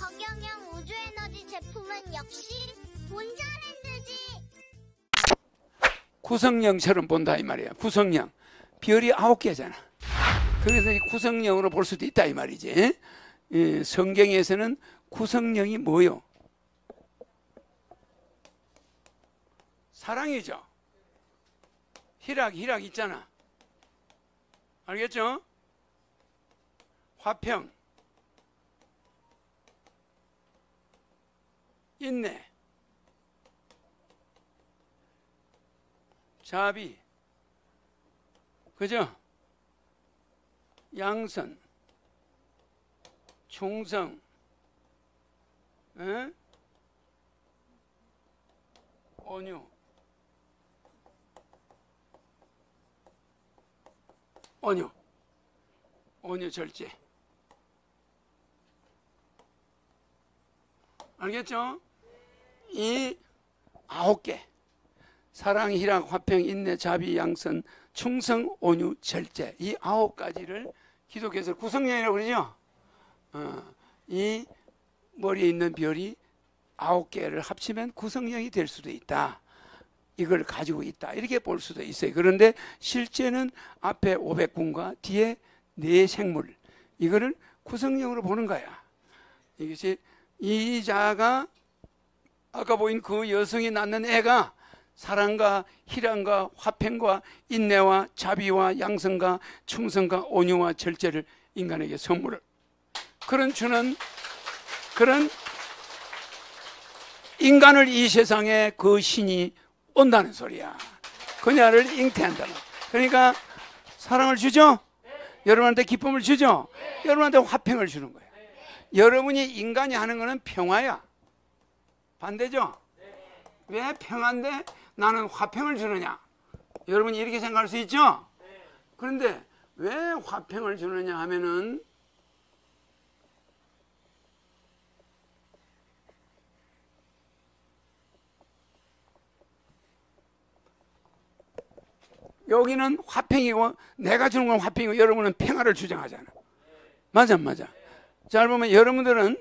허경영 우주에너지 제품은 역시 본자랜드지. 구성령처럼 본다 이 말이야. 구성령. 별이 아홉 개잖아. 그래서 이 구성령으로 볼 수도 있다 이 말이지. 예, 성경에서는 구성령이 뭐요? 사랑이죠. 희락, 희락 있잖아. 알겠죠? 화평, 인내, 자비, 그죠? 양선, 충성, 에? 온유, 온유, 온유 절제. 알겠죠? 이 아홉 개. 사랑, 희락, 화평, 인내, 자비, 양선, 충성, 온유, 절제. 이 아홉 가지를 기독교에서 구성령이라고 그러죠? 어, 이 머리에 있는 별이 아홉 개를 합치면 구성령이 될 수도 있다. 이걸 가지고 있다. 이렇게 볼 수도 있어요. 그런데 실제는 앞에 500군과 뒤에 네 생물. 이거를 구성령으로 보는 거야. 이것이 이 자가 아까 보인 그 여성이 낳는 애가 사랑과 희랑과 화평과 인내와 자비와 양성과 충성과 온유와 절제를 인간에게 선물을 그런 주는 그런 인간을 이 세상에 그 신이 온다는 소리야. 그녀를 잉태한다. 그러니까 사랑을 주죠. 여러분한테 기쁨을 주죠. 여러분한테 화평을 주는 거야. 여러분이 인간이 하는 거는 평화야. 반대죠? 왜 평화인데 나는 화평을 주느냐? 여러분이 이렇게 생각할 수 있죠? 그런데 왜 화평을 주느냐 하면은 여기는 화평이고 내가 주는 건 화평이고 여러분은 평화를 주장하잖아. 맞아, 맞아. 잘 보면 여러분들은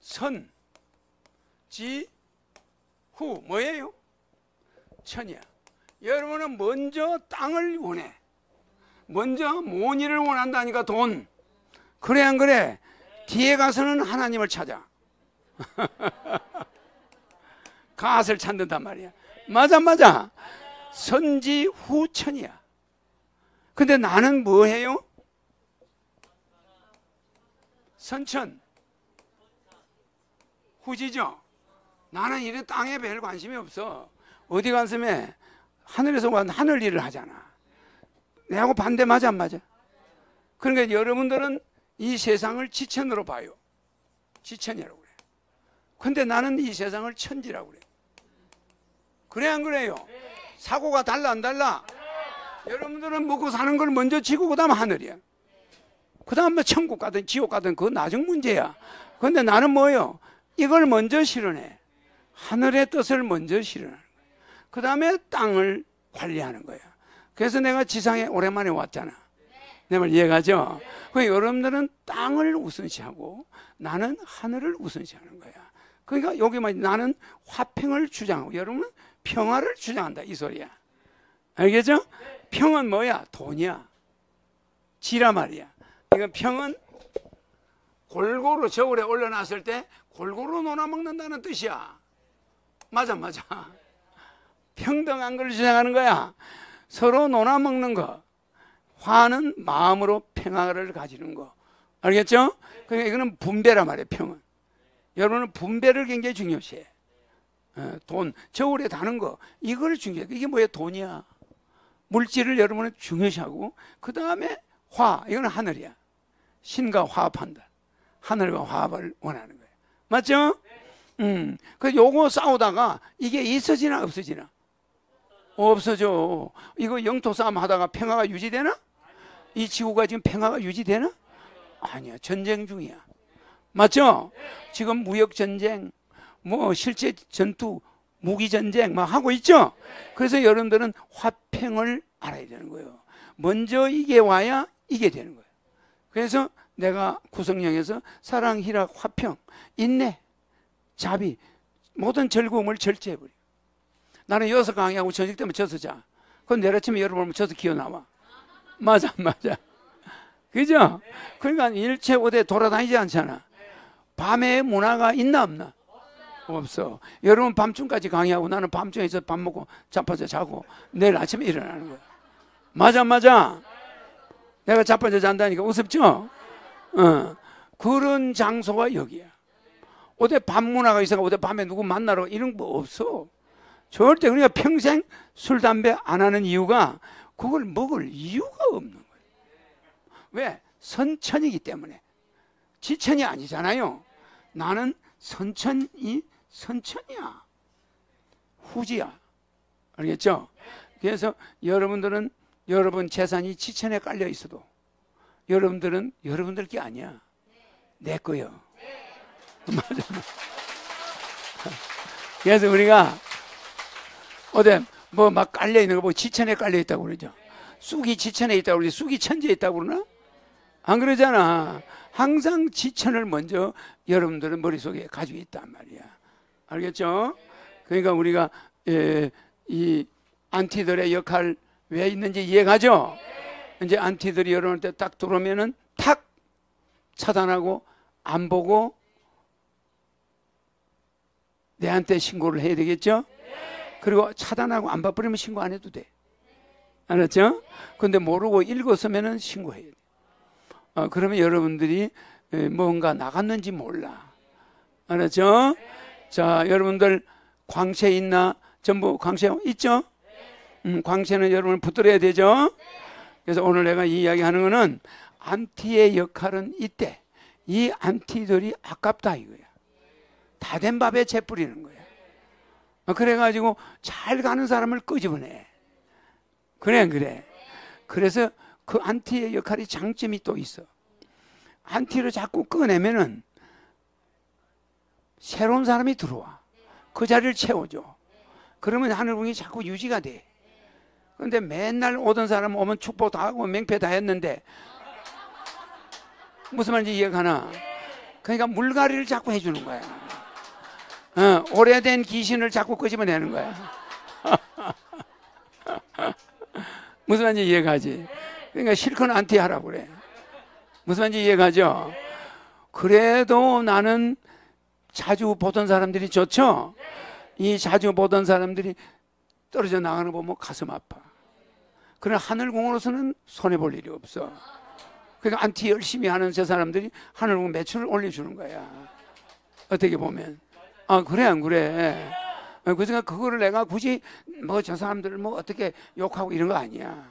선, 지, 후 뭐예요? 천이야. 여러분은 먼저 땅을 원해. 먼저 모니를 원한다니까 돈. 그래 안 그래? 뒤에 가서는 하나님을 찾아. 갓을 찾는단 말이야. 맞아 맞아. 선지 후천이야. 근데 나는 뭐 해요? 선천. 후지죠. 나는 이래 땅에 별 관심이 없어. 어디 갔으면 하늘에서 온 하늘 일을 하잖아. 내하고 반대 맞아 안 맞아? 그러니까 여러분들은 이 세상을 지천으로 봐요. 지천이라고 그래. 근데 나는 이 세상을 천지라고 그래. 그래 안 그래요? 사고가 달라 안 달라? 여러분들은 먹고 사는 걸 먼저 지고 그다음 하늘이야. 그 다음 뭐 천국 가든 지옥 가든 그건 나중 문제야. 근데 나는 뭐요? 이걸 먼저 실현해. 하늘의 뜻을 먼저 실현하는 거야. 그 다음에 땅을 관리하는 거야. 그래서 내가 지상에 오랜만에 왔잖아. 내 말 이해가죠? 그 여러분들은 땅을 우선시하고 나는 하늘을 우선시하는 거야. 그러니까 여기만 나는 화평을 주장하고 여러분은 평화를 주장한다 이 소리야. 알겠죠? 평은 뭐야? 돈이야. 지라 말이야. 이건 평은 골고루 저울에 올려놨을 때 골고루 논아 먹는다는 뜻이야. 맞아, 맞아. 평등한 걸 주장하는 거야. 서로 논아 먹는 거. 화는 마음으로 평화를 가지는 거. 알겠죠? 그러니까 이거는 분배란 말이에요, 평은. 여러분은 분배를 굉장히 중요시해. 어, 돈, 저울에 다는 거. 이걸 중요해. 이게 뭐야? 돈이야. 물질을 여러분은 중요시하고, 그 다음에 화. 이거는 하늘이야. 신과 화합한다. 하늘과 화합을 원하는 거예요. 맞죠? 음. 그 요거 싸우다가 이게 있어지나 없어지나? 없어져. 이거 영토 싸움 하다가 평화가 유지되나? 이 지구가 지금 평화가 유지되나? 아니야. 전쟁 중이야. 맞죠? 지금 무역 전쟁, 뭐 실제 전투, 무기 전쟁 막 하고 있죠? 그래서 여러분들은 화평을 알아야 되는 거예요. 먼저 이게 와야 이게 되는 거예요. 그래서 내가 구성령에서 사랑, 희락, 화평, 인내, 자비 모든 즐거움을 절제해버려. 나는 여기서 강의하고 저녁 때면 져서 자. 그건 내일 아침에 여러분 져서 기어 나와. 맞아, 맞아. 그죠? 그러니까 일체 오대 돌아다니지 않잖아. 밤에 문화가 있나 없나? 없어. 여러분 밤중까지 강의하고 나는 밤중에서 밥 먹고 자빠져 자고 내일 아침에 일어나는 거야. 맞아, 맞아. 내가 자빠져 잔다니까 우습죠? 어. 그런 장소가 여기야. 어디 밤 문화가 있어가 어디 밤에 누구 만나러 이런 거 없어. 절대 우리가 평생 술, 담배 안 하는 이유가 그걸 먹을 이유가 없는 거예요. 왜? 선천이기 때문에. 지천이 아니잖아요. 나는 선천이 선천이야. 후지야. 알겠죠? 그래서 여러분들은 여러분 재산이 지천에 깔려 있어도 여러분들은 여러분들 게 아니야. 내 거요. 맞아. 그래서 우리가 어디 뭐막 깔려 있는 거뭐 지천에 깔려 있다고 그러죠. 쑥이 지천에 있다고 그러지. 쑥이 천지에 있다고 그러나? 안 그러잖아. 항상 지천을 먼저 여러분들은 머릿속에 가지고 있단 말이야. 알겠죠? 그러니까 우리가 예, 이 안티들의 역할 왜 있는지 이해가죠? 이제 안티들이 여러분한테 딱 들어오면은 탁 차단하고 안 보고 내한테 신고를 해야 되겠죠? 그리고 차단하고 안 봐버리면 신고 안 해도 돼. 알았죠? 근데 모르고 읽었으면은 신고해야 돼. 어, 그러면 여러분들이 뭔가 나갔는지 몰라. 알았죠? 자, 여러분들 광채 있나? 전부 광채 있죠? 음, 광채는 여러분 붙들어야 되죠? 그래서 오늘 내가 이 이야기 하는 거는 안티의 역할은 이때. 이 안티들이 아깝다 이거야. 다 된 밥에 재 뿌리는 거야. 어, 그래가지고 잘 가는 사람을 끄집어내. 그래, 그래. 그래서 그 안티의 역할이 장점이 또 있어. 안티를 자꾸 꺼내면은 새로운 사람이 들어와. 그 자리를 채워줘. 그러면 하늘궁이 자꾸 유지가 돼. 근데 맨날 오던 사람 오면 축복 다 하고 맹패 다 했는데 무슨 말인지 이해가나? 그러니까 물갈이를 자꾸 해주는 거야. 어, 오래된 귀신을 자꾸 끄집어내는 거야. 무슨 말인지 이해가지? 그러니까 실컷 안티하라고 그래. 무슨 말인지 이해가죠? 그래도 나는 자주 보던 사람들이 좋죠? 이 자주 보던 사람들이 떨어져 나가는 거 보면 가슴 아파. 그러나 하늘공으로서는 손해볼 일이 없어. 그러니까 안티 열심히 하는 저 사람들이 하늘공 매출을 올려주는 거야. 어떻게 보면. 아, 그래, 안 그래? 그러니까 그거를 내가 굳이 뭐 저 사람들을 뭐 어떻게 욕하고 이런 거 아니야.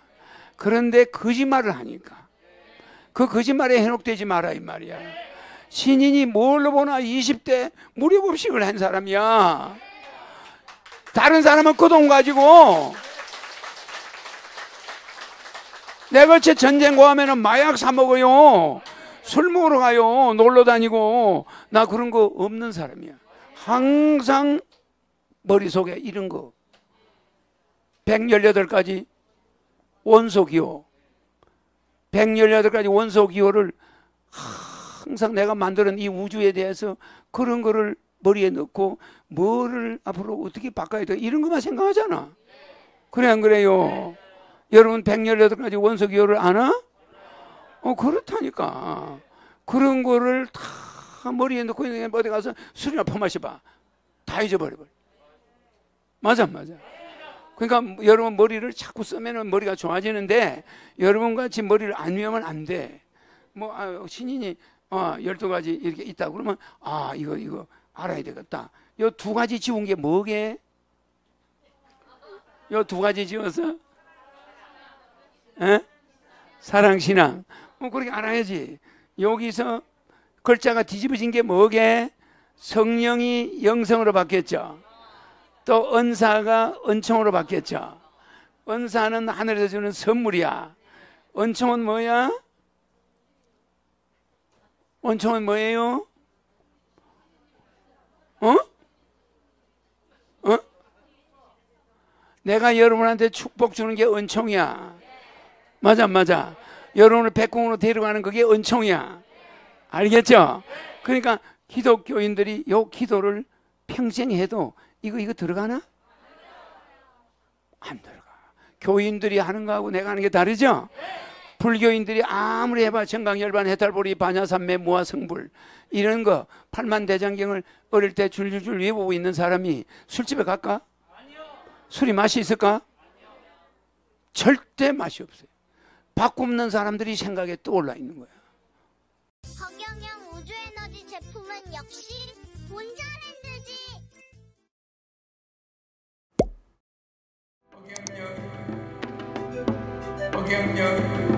그런데 거짓말을 하니까. 그 거짓말에 현혹되지 마라, 이 말이야. 신인이 뭘로 보나 20대 무료급식을 한 사람이야. 다른 사람은 그 돈 가지고 내가 제 전쟁 고하면은 마약 사 먹어요. 술 먹으러 가요. 놀러 다니고 나 그런 거 없는 사람이야. 항상 머릿속에 이런 거 118가지 원소 기호 118가지 원소 기호를 항상 내가 만드는 이 우주에 대해서 그런 거를 머리에 넣고 뭐를 앞으로 어떻게 바꿔야 돼 이런 것만 생각하잖아 그래 안 그래요 여러분 118가지 원소 기호를 아나? 어 그렇다니까 그런 거를 다 머리에 넣고 어디 가서 술이나 퍼마셔봐 다 잊어버려 버려 맞아 맞아 그러니까 여러분 머리를 자꾸 쓰면 머리가 좋아지는데 여러분 같이 머리를 안 위하면 안 돼. 뭐 아, 신인이 어, 12가지 이렇게 있다 그러면 아 이거 이거 알아야 되겠다. 요 두 가지 지운 게 뭐게? 요 두 가지 지워서 에? 사랑 신앙. 뭐 그렇게 알아야지. 여기서 글자가 뒤집어진 게 뭐게? 성령이 영성으로 바뀌었죠. 또 은사가 은총으로 바뀌었죠. 은사는 하늘에서 주는 선물이야. 은총은 뭐야? 은총은 뭐예요? 어? 어? 내가 여러분한테 축복 주는 게 은총이야. 맞아, 안 맞아. 여러분을 백궁으로 데려가는 그게 은총이야. 알겠죠? 그러니까 기독교인들이 요 기도를 평생 해도 이거 이거 들어가나? 안 들어가. 교인들이 하는 거하고 내가 하는 게 다르죠? 불교인들이 아무리 해봐 정강열반 해탈보리 반야산매 무화성불 이런 거 팔만대장경을 어릴 때 줄줄줄 외우고 있는 사람이 술집에 갈까? 술이 맛이 있을까? 절대 맛이 없어요. 밥 굽는 사람들이 생각에 떠올라 있는 거야. 허경영 우주에너지 제품은 역시 본자랜드지. 허경영